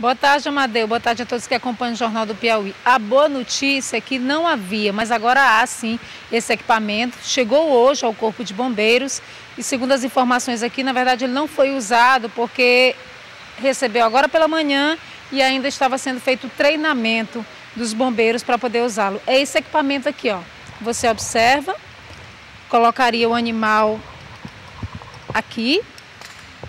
Boa tarde, Amadeu. Boa tarde a todos que acompanham o Jornal do Piauí. A boa notícia é que não havia, mas agora há sim esse equipamento. Chegou hoje ao Corpo de Bombeiros e, segundo as informações aqui, na verdade ele não foi usado porque recebeu agora pela manhã e ainda estava sendo feito o treinamento dos bombeiros para poder usá-lo. É esse equipamento aqui, ó. Você observa, colocaria o animal aqui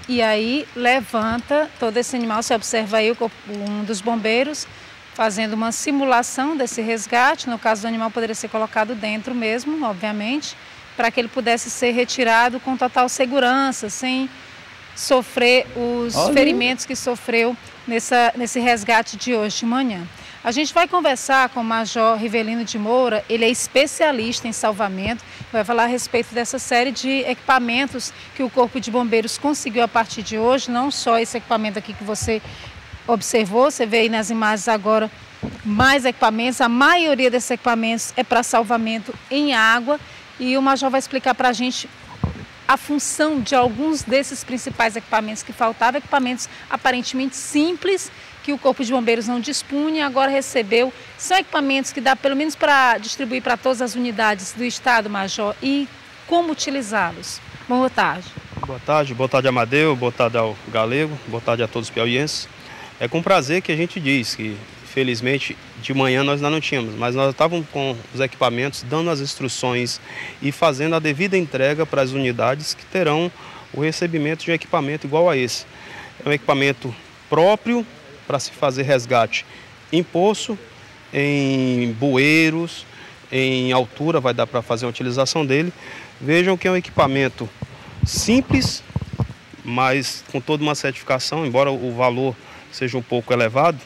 e aí levanta todo esse animal. Você observa aí um dos bombeiros fazendo uma simulação desse resgate. No caso do animal, poderia ser colocado dentro mesmo, obviamente, para que ele pudesse ser retirado com total segurança, sem sofrer os Olha. ferimentos que sofreu nessa, nesse resgate de hoje de manhã. A gente vai conversar com o Major Rivelino de Moura, ele é especialista em salvamento, vai falar a respeito dessa série de equipamentos que o Corpo de Bombeiros conseguiu a partir de hoje, não só esse equipamento aqui que você observou, você vê aí nas imagens agora mais equipamentos, a maioria desses equipamentos é para salvamento em água e o Major vai explicar para a gente a função de alguns desses principais equipamentos que faltavam, equipamentos aparentemente simples que o Corpo de Bombeiros não dispunha, agora recebeu. São equipamentos que dá pelo menos para distribuir para todas as unidades do Estado, Major, e como utilizá-los. Boa tarde. Boa tarde, boa tarde Amadeu, boa tarde ao Galego, boa tarde a todos os piauienses. É com prazer que a gente diz que, felizmente, de manhã nós não tínhamos, mas nós estávamos com os equipamentos, dando as instruções e fazendo a devida entrega para as unidades que terão o recebimento de um equipamento igual a esse. É um equipamento próprio para se fazer resgate em poço, em bueiros, em altura, vai dar para fazer a utilização dele. Vejam que é um equipamento simples, mas com toda uma certificação, embora o valor seja um pouco elevado,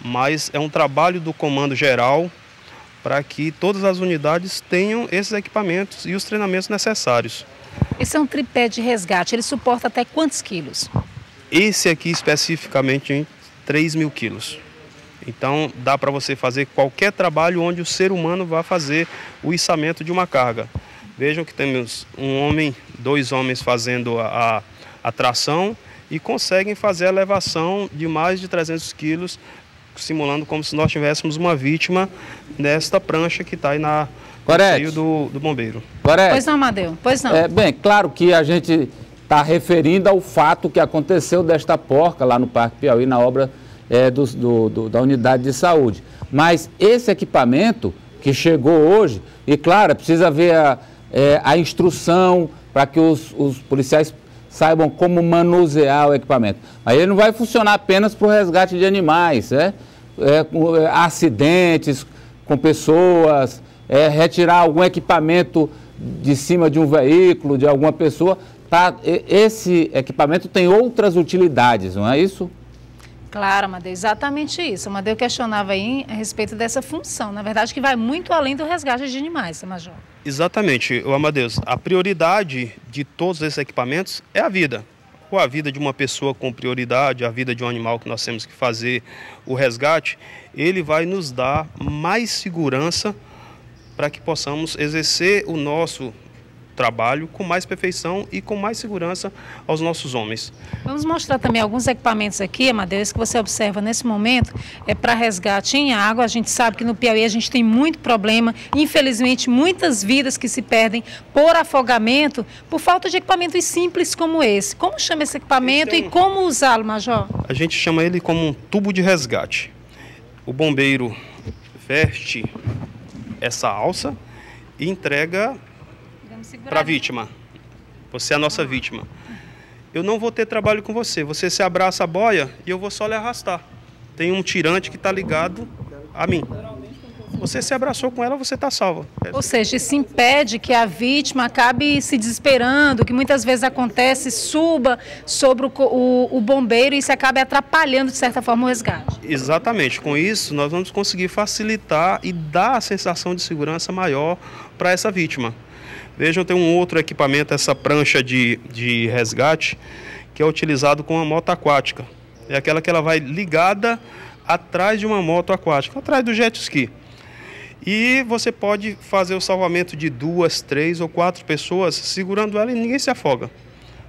mas é um trabalho do comando geral para que todas as unidades tenham esses equipamentos e os treinamentos necessários. Esse é um tripé de resgate, ele suporta até quantos quilos? Esse aqui especificamente 3 mil quilos. Então dá para você fazer qualquer trabalho onde o ser humano vai fazer o içamento de uma carga. Vejam que temos um homem, dois homens fazendo a, a, a tração e conseguem fazer a elevação de mais de 300 quilos, simulando como se nós tivéssemos uma vítima nesta prancha que está aí na, no do, do bombeiro. Correto. Pois não, Amadeu, pois não. É, bem, claro que a gente está referindo ao fato que aconteceu desta porca lá no Parque Piauí, na obra é, do, do, do, da unidade de saúde. Mas esse equipamento que chegou hoje, e claro, precisa ver a, é, a instrução para que os, os policiais saibam como manusear o equipamento. Mas ele não vai funcionar apenas para o resgate de animais, né? É, acidentes com pessoas, é, retirar algum equipamento de cima de um veículo, de alguma pessoa, tá, esse equipamento tem outras utilidades, não é isso? Claro, Amadeu, exatamente isso. Amadeu questionava aí a respeito dessa função, na verdade que vai muito além do resgate de animais, né, Major? Exatamente, o Amadeus. A prioridade de todos esses equipamentos é a vida. Ou a vida de uma pessoa com prioridade, a vida de um animal que nós temos que fazer o resgate, ele vai nos dar mais segurança para que possamos exercer o nosso trabalho com mais perfeição e com mais segurança aos nossos homens. Vamos mostrar também alguns equipamentos aqui, Amadeus, que você observa nesse momento, é para resgate em água. A gente sabe que no Piauí a gente tem muito problema, infelizmente muitas vidas que se perdem por afogamento, por falta de equipamentos simples como esse. Como chama esse equipamento esse é um... e como usá-lo, Major? A gente chama ele como um tubo de resgate. O bombeiro veste essa alça e entrega para a vítima. Você é a nossa vítima. Eu não vou ter trabalho com você. Você se abraça a boia e eu vou só lhe arrastar. Tem um tirante que está ligado a mim. Você se abraçou com ela, você está salva. Ou seja, isso impede que a vítima acabe se desesperando, que muitas vezes acontece, suba sobre o, o, o bombeiro e isso acabe atrapalhando, de certa forma, o resgate. Exatamente. Com isso, nós vamos conseguir facilitar e dar a sensação de segurança maior para essa vítima. Vejam, tem um outro equipamento, essa prancha de, de resgate, que é utilizado com a moto aquática. É aquela que ela vai ligada atrás de uma moto aquática, atrás do jet ski. E você pode fazer o salvamento de duas, três ou quatro pessoas segurando ela e ninguém se afoga.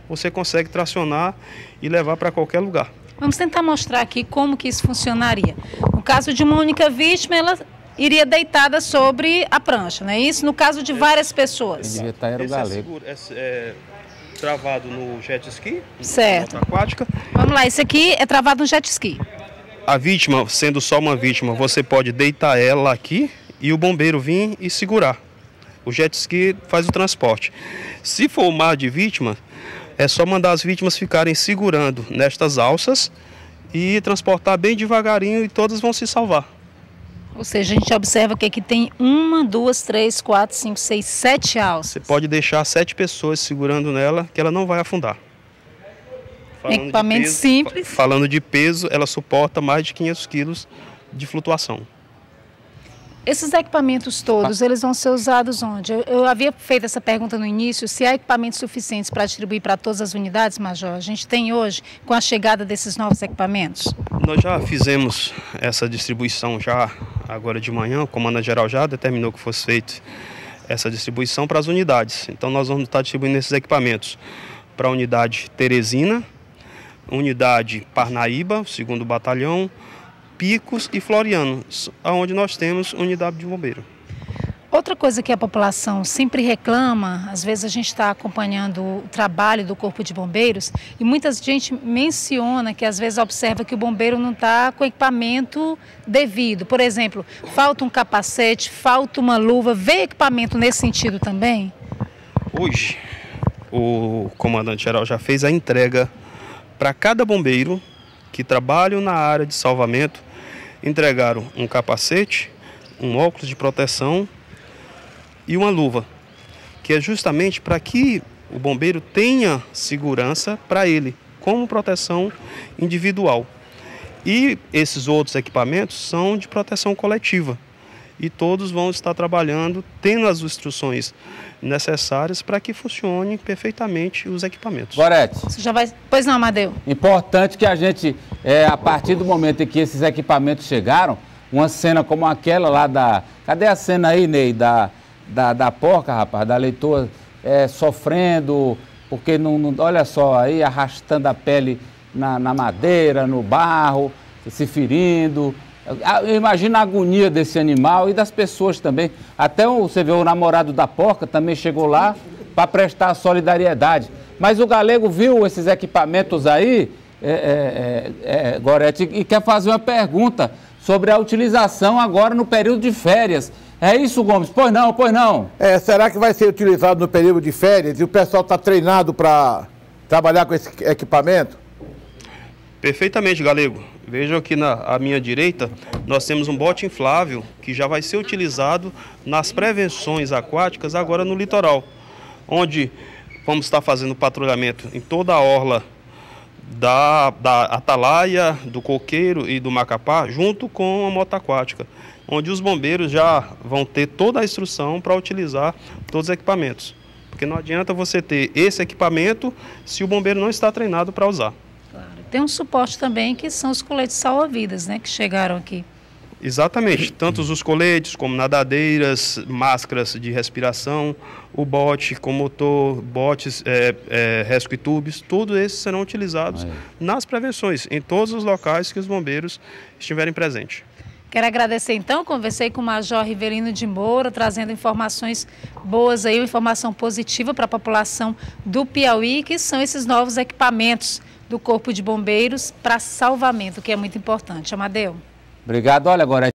Você consegue tracionar e levar para qualquer lugar. Vamos tentar mostrar aqui como que isso funcionaria. No caso de uma única vítima, ela iria deitada sobre a prancha, não é isso? No caso de várias pessoas. Devia estar era o Esse é, galego. seguro, é, é travado no jet ski, Certo. aquática. Vamos lá, esse aqui é travado no jet ski. A vítima, sendo só uma vítima, você pode deitar ela aqui e o bombeiro vir e segurar. O jet ski faz o transporte. Se for o mar de vítima, é só mandar as vítimas ficarem segurando nestas alças e transportar bem devagarinho e todas vão se salvar. Ou seja, a gente observa que aqui tem uma, duas, três, quatro, cinco, seis, sete alças. Você pode deixar sete pessoas segurando nela que ela não vai afundar. Falando Equipamento peso- simples. fa- Falando de peso, ela suporta mais de 500 quilos de flutuação. Esses equipamentos todos, eles vão ser usados onde? Eu, eu havia feito essa pergunta no início, se há equipamentos suficientes para distribuir para todas as unidades, Major. A gente tem hoje, com a chegada desses novos equipamentos? Nós já fizemos essa distribuição já agora de manhã, o comandante-geral já determinou que fosse feita essa distribuição para as unidades. Então nós vamos estar distribuindo esses equipamentos para a unidade Teresina, unidade Parnaíba, segundo batalhão, Picos e Floriano, onde nós temos unidade de bombeiro. Outra coisa que a população sempre reclama, às vezes a gente está acompanhando o trabalho do Corpo de Bombeiros e muita gente menciona que às vezes observa que o bombeiro não está com equipamento devido. Por exemplo, falta um capacete, falta uma luva. Vê equipamento nesse sentido também? Hoje, o comandante-geral já fez a entrega para cada bombeiro que trabalham na área de salvamento, entregaram um capacete, um óculos de proteção e uma luva, que é justamente para que o bombeiro tenha segurança para ele, como proteção individual. E esses outros equipamentos são de proteção coletiva. E todos vão estar trabalhando, tendo as instruções necessárias para que funcione perfeitamente os equipamentos. Gorete, Você já vai. Pois não, Amadeu. importante que a gente, é, a partir do momento em que esses equipamentos chegaram, uma cena como aquela lá da. Cadê a cena aí, Ney? Da, da, da porca, rapaz, da leitoa é, sofrendo, porque não, não- Olha só, aí arrastando a pele na, na madeira, no barro, se ferindo. Ah, Imagina a agonia desse animal e das pessoas também. Até você vê o namorado da porca também chegou lá para prestar solidariedade. Mas o galego viu esses equipamentos aí, é, é, é, é, Gorete, e quer fazer uma pergunta sobre a utilização agora no período de férias. É isso, Gomes? Pois não, pois não. É, será que vai ser utilizado no período de férias e o pessoal está treinado para trabalhar com esse equipamento? Perfeitamente, Galego. Vejam aqui na à minha direita, nós temos um bote inflável que já vai ser utilizado nas prevenções aquáticas agora no litoral, onde vamos estar fazendo patrulhamento em toda a orla da, da Atalaia, do Coqueiro e do Macapá, junto com a moto aquática, onde os bombeiros já vão ter toda a instrução para utilizar todos os equipamentos. Porque não adianta você ter esse equipamento se o bombeiro não está treinado para usar. Claro. Tem um suporte também que são os coletes salva-vidas, né? Que chegaram aqui. Exatamente, tanto os coletes como nadadeiras, máscaras de respiração, o bote com motor, botes, é, é, rescue tubes, todos esses serão utilizados Aí. nas prevenções, em todos os locais que os bombeiros estiverem presentes. Quero agradecer então, conversei com o Major Rivelino de Moura, trazendo informações boas aí, informação positiva para a população do Piauí, que são esses novos equipamentos do Corpo de Bombeiros para salvamento, que é muito importante. Amadeu. Obrigado. Olha, Gorete.